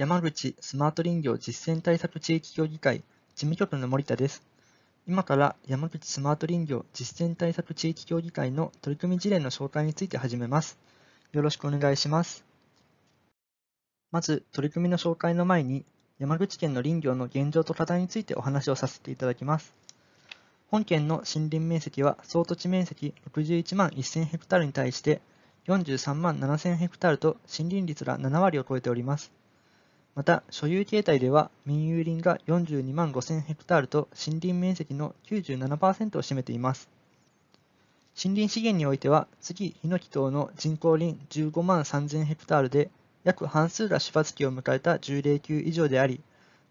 山口スマート林業実践対策地域協議会事務局の森田です。今から山口スマート林業実践対策地域協議会の取り組み事例の紹介について始めます。よろしくお願いします。まず、取り組みの紹介の前に、山口県の林業の現状と課題についてお話をさせていただきます。本県の森林面積は総土地面積61万1000ヘクタールに対して43万7000ヘクタールと森林率が7割を超えております。また、所有形態では民有林が42万5000ヘクタールと森林面積の97%を占めています。森林資源においては、次、ヒノキ等の人工林15万3000ヘクタールで、約半数が出発期を迎えた10例級以上であり、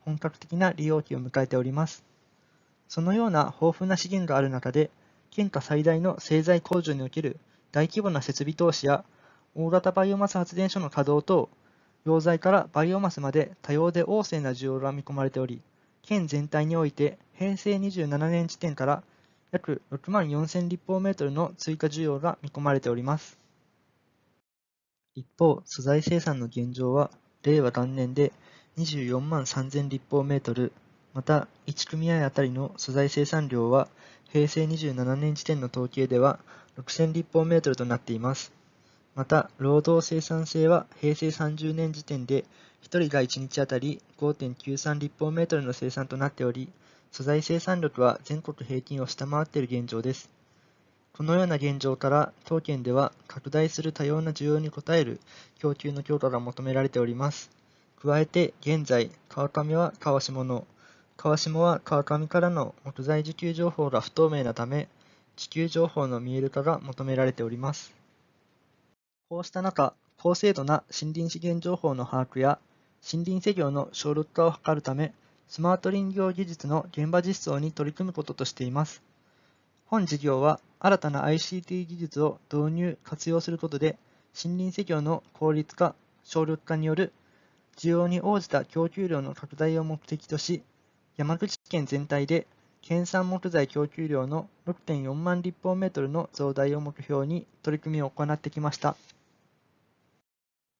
本格的な利用期を迎えております。そのような豊富な資源がある中で、県下最大の製材工場における大規模な設備投資や、大型バイオマス発電所の稼働等、溶剤からバイオマスまで多様で旺盛な需要が見込まれており、県全体において平成27年時点から約6万4000立方メートルの追加需要が見込まれております。一方、素材生産の現状は、令和元年で24万3000立方メートル、また、1組合あたりの素材生産量は、平成27年時点の統計では6000立方メートルとなっています。また、労働生産性は平成30年時点で1人が1日あたり5.93立方メートルの生産となっており、素材生産力は全国平均を下回っている現状です。このような現状から、当県では拡大する多様な需要に応える供給の強化が求められております。加えて、現在、川上は川下の、川下は川上からの木材需給情報が不透明なため、地球情報の見える化が求められております。こうした中、高精度な森林資源情報の把握や森林施業の省力化を図るため、スマート林業技術の現場実装に取り組むこととしています。本事業は新たな ICT 技術を導入、活用することで、森林施業の効率化、省力化による需要に応じた供給量の拡大を目的とし、山口県全体で県産木材供給量の6.4万立方メートルの増大を目標に取り組みを行ってきました。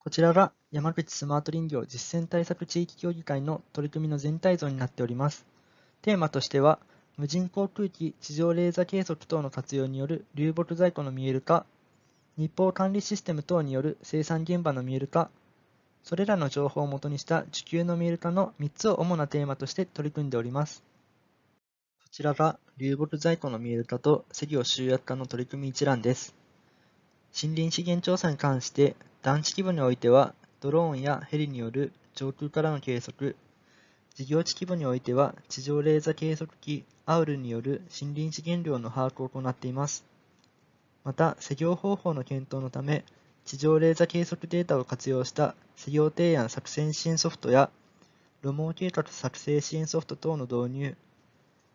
こちらが山口スマート林業実践対策地域協議会の取り組みの全体像になっております。テーマとしては、無人航空機地上レーザー計測等の活用による流木在庫の見える化、日報管理システム等による生産現場の見える化、それらの情報をもとにした需給の見える化の3つを主なテーマとして取り組んでおります。こちらが流木在庫の見える化と施業集約化の取り組み一覧です。森林資源調査に関して団地規模においては、ドローンやヘリによる上空からの計測、事業地規模においては、地上レーザ計測器アウルによる森林資源量の把握を行っています。また、施業方法の検討のため、地上レーザ計測データを活用した施業提案作成支援ソフトや、路網計画作成支援ソフト等の導入、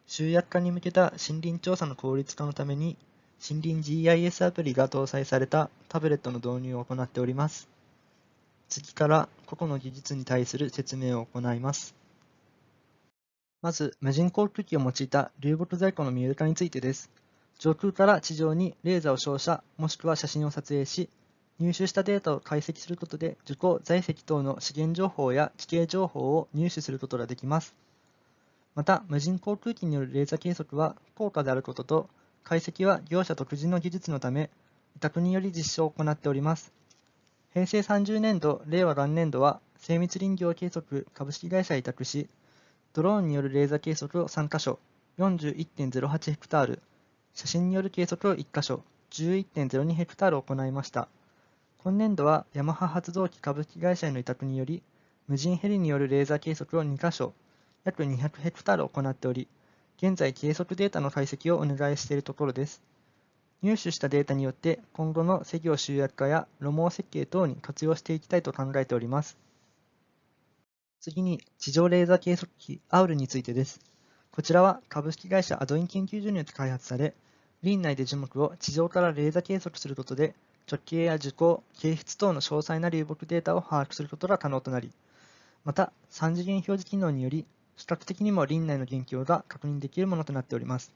集約化に向けた森林調査の効率化のために森林 GIS アプリが搭載されたタブレットの導入を行っております。次から個々の技術に対する説明を行います。まず、無人航空機を用いた流木在庫の見える化についてです。上空から地上にレーザーを照射、もしくは写真を撮影し、入手したデータを解析することで、受講在籍等の資源情報や地形情報を入手することができます。また、無人航空機によるレーザー計測は高価であることと、解析は業者独自の技術のため、委託により実証を行っております。平成30年度、令和元年度は、精密林業計測株式会社委託し、ドローンによるレーザー計測を3カ所、41.08ヘクタール、写真による計測を1カ所、11.02ヘクタールを行いました。今年度はヤマハ発動機株式会社への委託により、無人ヘリによるレーザー計測を2カ所、約200ヘクタールを行っており、現在計測データの解析をお願いしているところです。入手したデータによって今後の施業集約化や路網設計等に活用していきたいと考えております。次に地上レーザー計測器 AUL についてです。こちらは株式会社アドイン研究所によって開発され、林内で樹木を地上からレーザー計測することで直径や樹高、形質等の詳細な流木データを把握することが可能となり、また3次元表示機能により視覚的にも林内の現況が確認できるものとなっております。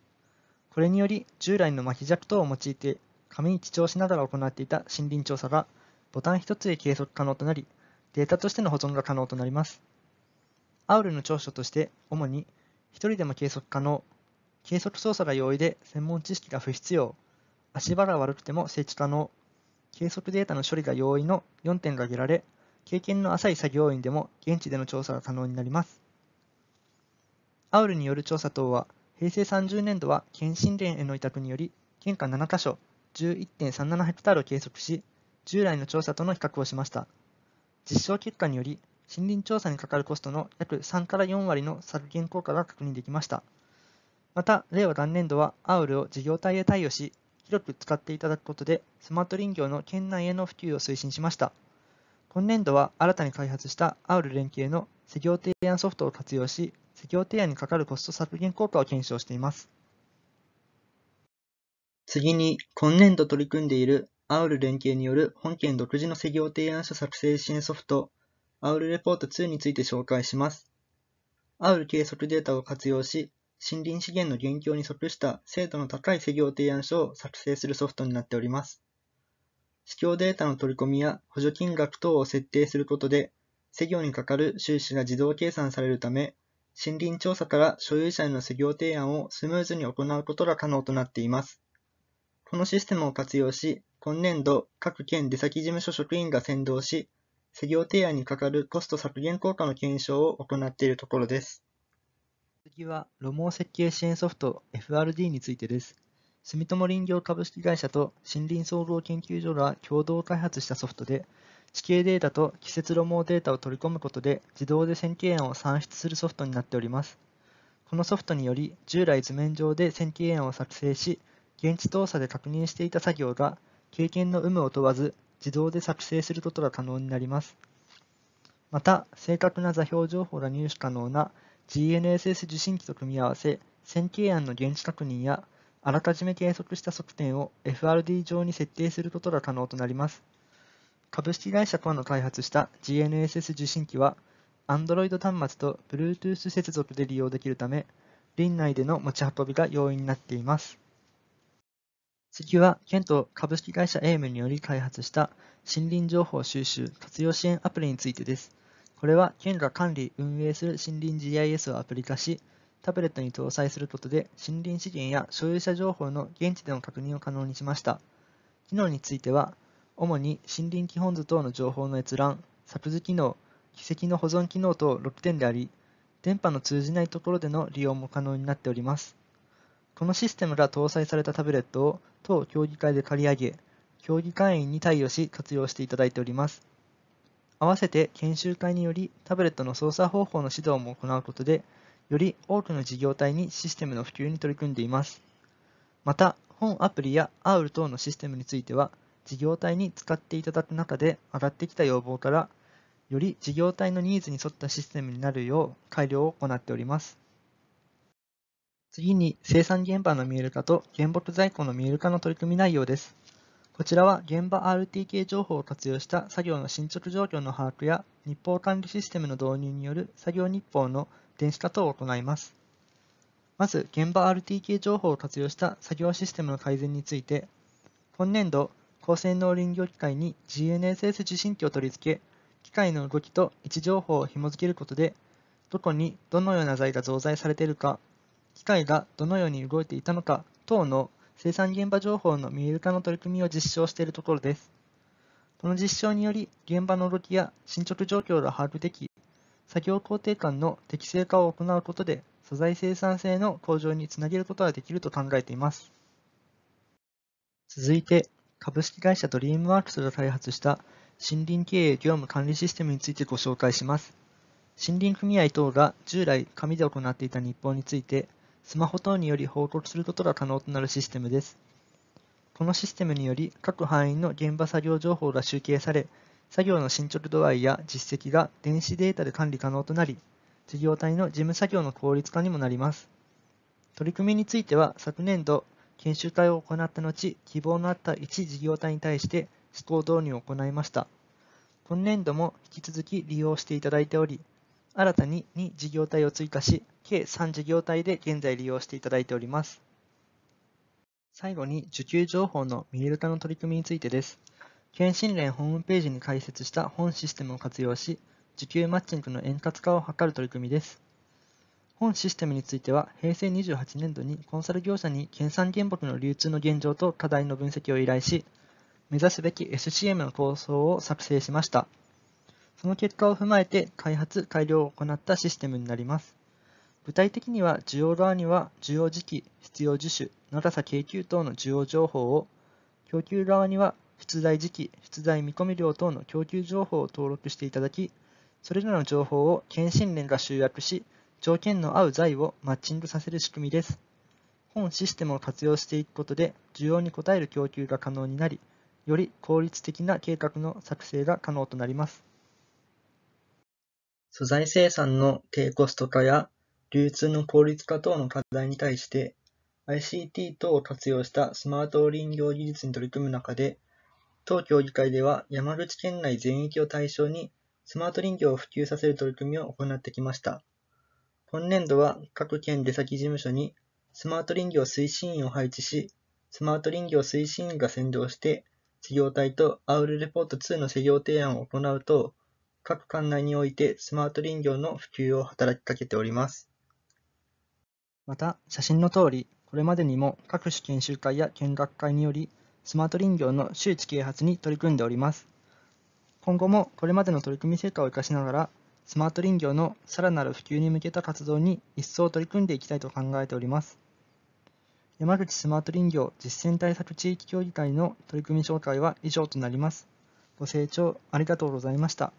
これにより、従来の麻痺弱等を用いて、紙に記帳しながら行っていた森林調査が、ボタン一つで計測可能となり、データとしての保存が可能となります。AUL の長所として、主に1人でも計測可能、計測操作が容易で専門知識が不必要、足場が悪くても設置可能、計測データの処理が容易の4点が挙げられ、経験の浅い作業員でも現地での調査が可能になります。AUL による調査等は、平成30年度は県神連への委託により、県下7カ所、11.37ヘクタールを計測し、従来の調査との比較をしました。実証結果により、森林調査にかかるコストの約3から4割の削減効果が確認できました。また、令和元年度は AUL を事業体へ貸与し、広く使っていただくことで、スマート林業の県内への普及を推進しました。今年度は新たに開発した AUL 連携の施業提案ソフトを活用し、施業提案にかかるコスト削減効果を検証しています。次に、今年度取り組んでいる AUL 連携による本県独自の施業提案書作成支援ソフト AUL レポート2について紹介します。AUL 計測データを活用し、森林資源の現況に即した精度の高い施業提案書を作成するソフトになっております。市況データの取り込みや補助金額等を設定することで、施業にかかる収支が自動計算されるため、森林調査から所有者への施業提案をスムーズに行うことが可能となっています。このシステムを活用し、今年度各県出先事務所職員が先導し、施業提案にかかるコスト削減効果の検証を行っているところです。次は、路網設計支援ソフト FRD についてです。住友林業株式会社と森林総合研究所が共同開発したソフトで、地形データと季節路網データを取り込むことで自動で線形案を算出するソフトになっております。このソフトにより、従来図面上で線形案を作成し、現地動作で確認していた作業が、経験の有無を問わず、自動で作成することが可能になります。また、正確な座標情報が入手可能な GNSS 受信機と組み合わせ、線形案の現地確認や、あらかじめ計測した測点を FRD 上に設定することが可能となります。株式会社コアの開発した GNSS 受信機は、Android 端末と Bluetooth 接続で利用できるため、林内での持ち運びが容易になっています。次は、県と株式会社 AM により開発した森林情報収集活用支援アプリについてです。これは県が管理・運営する森林 GIS をアプリ化し、タブレットに搭載することで森林資源や所有者情報の現地での確認を可能にしました。機能については、主に森林基本図等の情報の閲覧、作図機能、軌跡の保存機能等6点であり、電波の通じないところでの利用も可能になっております。このシステムが搭載されたタブレットを当協議会で借り上げ、協議会員に対応し活用していただいております。合わせて研修会によりタブレットの操作方法の指導も行うことで、より多くの事業体にシステムの普及に取り組んでいます。また、本アプリや AUL 等のシステムについては、事業体に使っていただく中で上がってきた要望から、より事業体のニーズに沿ったシステムになるよう改良を行っております。次に生産現場の見える化と原木在庫の見える化の取り組み内容です。こちらは現場 RTK 情報を活用した作業の進捗状況の把握や日報管理システムの導入による作業日報の電子化等を行います。まず、現場 RTK 情報を活用した作業システムの改善について、今年度、高性能林業機械に GNSS 受信機を取り付け、機械の動きと位置情報を紐付けることで、どこにどのような材が増材されているか、機械がどのように動いていたのか等の生産現場情報の見える化の取り組みを実証しているところです。この実証により、現場の動きや進捗状況が把握でき、作業工程間の適正化を行うことで、素材生産性の向上につなげることができると考えています。続いて、株式会社ドリームワークスが開発した森林経営業務管理システムについてご紹介します。森林組合等が従来紙で行っていた日報について、スマホ等により報告することが可能となるシステムです。このシステムにより各班の現場作業情報が集計され、作業の進捗度合いや実績が電子データで管理可能となり、事業体の事務作業の効率化にもなります。取り組みについては昨年度、研修会を行った後、希望のあった1事業体に対して試行導入を行いました。今年度も引き続き利用していただいており、新たに2事業体を追加し、計3事業体で現在利用していただいております。最後に受給情報の見える化の取り組みについてです。県新連ホームページに開設した本システムを活用し、需給マッチングの円滑化を図る取り組みです。本システムについては、平成28年度にコンサル業者に県産原木の流通の現状と課題の分析を依頼し、目指すべき SCM の構想を作成しました。その結果を踏まえて開発・改良を行ったシステムになります。具体的には、需要側には需要時期、必要樹種、長さ京急等の需要情報を、供給側には出題時期、出題見込み量等の供給情報を登録していただき、それらの情報を検診連が集約し、条件の合う財をマッチングさせる仕組みです。本システムを活用していくことで、需要に応える供給が可能になり、より効率的な計画の作成が可能となります。素材生産の低コスト化や流通の効率化等の課題に対して、ICT 等を活用したスマート林業技術に取り組む中で、当協議会では山口県内全域を対象にスマート林業を普及させる取り組みを行ってきました。今年度は各県出先事務所にスマート林業推進員を配置し、スマート林業推進員が先導して、事業体とアウルレポート2の施業提案を行うと、各管内においてスマート林業の普及を働きかけております。また、写真の通り、これまでにも各種研修会や見学会により、スマート林業の周知啓発に取り組んでおります。今後もこれまでの取り組み成果を生かしながら、スマート林業のさらなる普及に向けた活動に一層取り組んでいきたいと考えております。山口スマート林業実践対策地域協議会の取り組み紹介は以上となります。ご清聴ありがとうございました。